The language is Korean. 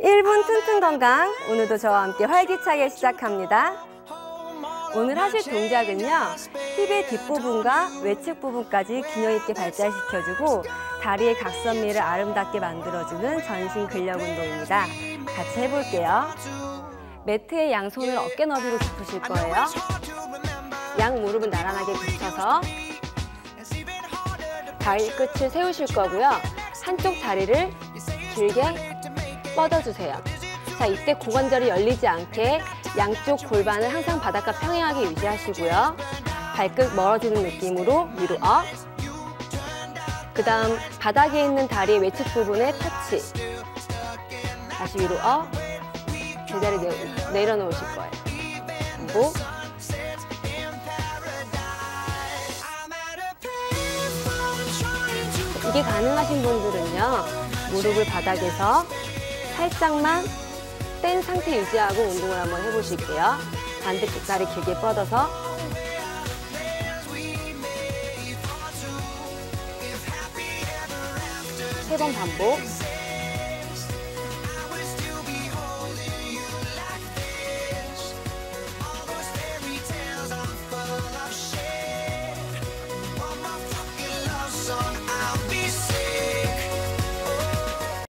1분 튼튼 건강 오늘도 저와 함께 활기차게 시작합니다. 오늘 하실 동작은요. 힙의 뒷부분과 외측 부분까지 균형 있게 발달시켜주고 다리의 각선미를 아름답게 만들어주는 전신 근력 운동입니다. 같이 해볼게요. 매트에 양손을 어깨 너비로 짚으실 거예요. 양 무릎은 나란하게 붙여서 다리 끝을 세우실 거고요. 한쪽 다리를 길게 뻗어주세요. 자, 이때 고관절이 열리지 않게 양쪽 골반을 항상 바닥과 평행하게 유지하시고요. 발끝 멀어지는 느낌으로 위로 up. 그 다음 바닥에 있는 다리의 외측 부분에 터치. 다시 위로 up. 제자리 내, 내려놓으실 거예요. 반복. 이게 가능하신 분들은요. 무릎을 바닥에서 살짝만 뗀 상태 유지하고 운동을 한번 해보실게요. 반대쪽 다리 길게 뻗어서 세 번 반복.